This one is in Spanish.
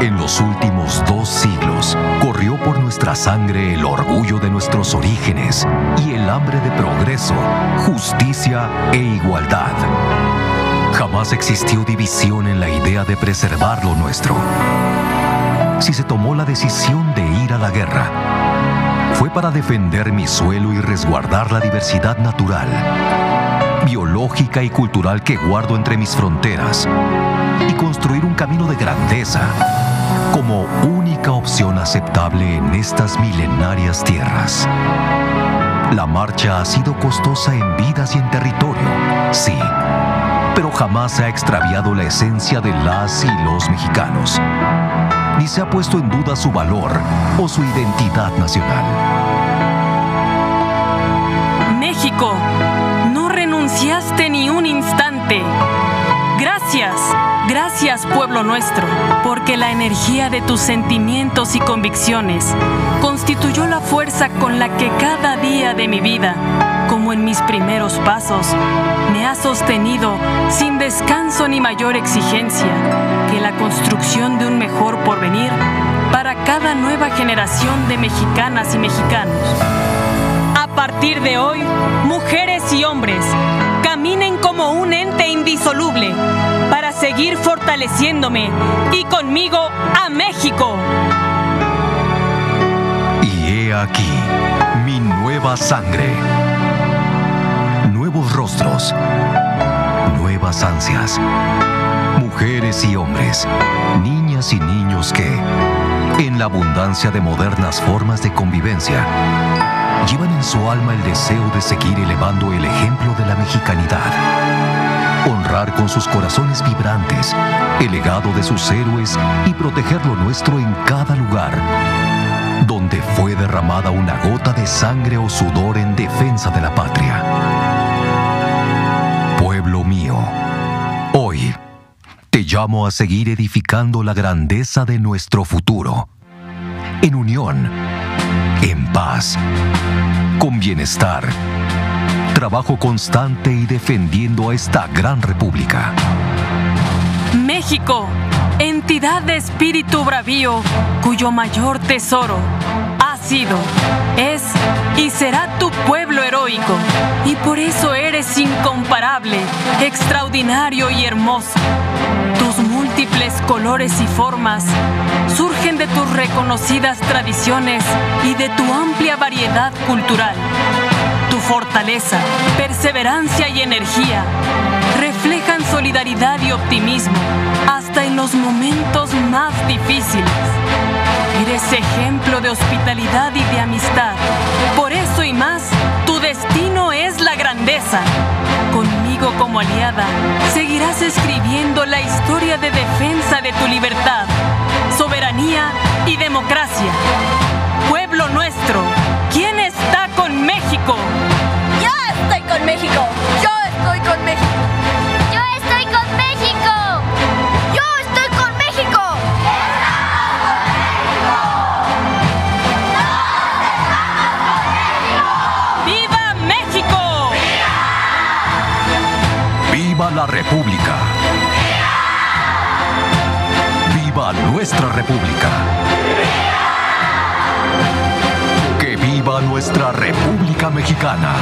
En los últimos dos siglos corrió por nuestra sangre el orgullo de nuestros orígenes y el hambre de progreso, justicia e igualdad. Jamás existió división en la idea de preservar lo nuestro. Si se tomó la decisión de ir a la guerra, fue para defender mi suelo y resguardar la diversidad natural, biológica y cultural que guardo entre mis fronteras y construir un camino de grandeza como única opción aceptable en estas milenarias tierras. La marcha ha sido costosa en vidas y en territorio, sí, pero jamás ha extraviado la esencia de las y los mexicanos, ni se ha puesto en duda su valor o su identidad nacional. Gracias pueblo nuestro, porque la energía de tus sentimientos y convicciones constituyó la fuerza con la que cada día de mi vida, como en mis primeros pasos, me ha sostenido sin descanso ni mayor exigencia que la construcción de un mejor porvenir para cada nueva generación de mexicanas y mexicanos. A partir de hoy, mujeres y hombres, caminen como un ente indisoluble seguir fortaleciéndome. Y conmigo a México. Y he aquí mi nueva sangre, nuevos rostros, nuevas ansias, mujeres y hombres, niñas y niños que, en la abundancia de modernas formas de convivencia, llevan en su alma el deseo de seguir elevando el ejemplo de la mexicanidad. Honrar con sus corazones vibrantes el legado de sus héroes y proteger lo nuestro en cada lugar donde fue derramada una gota de sangre o sudor en defensa de la patria. Pueblo mío, hoy te llamo a seguir edificando la grandeza de nuestro futuro. En unión, en paz, con bienestar, trabajo constante y defendiendo a esta gran república. México, entidad de espíritu bravío, cuyo mayor tesoro ha sido, es y será tu pueblo heroico. Y por eso eres incomparable, extraordinario y hermoso. Tus múltiples colores y formas surgen de tus reconocidas tradiciones y de tu amplia variedad cultural. Fortaleza, perseverancia y energía reflejan solidaridad y optimismo hasta en los momentos más difíciles. Eres ejemplo de hospitalidad y de amistad. Por eso y más, tu destino es la grandeza. Conmigo como aliada, seguirás escribiendo la historia de defensa de tu libertad, soberanía y democracia. República! ¡Viva nuestra República! ¡Que viva nuestra República Mexicana!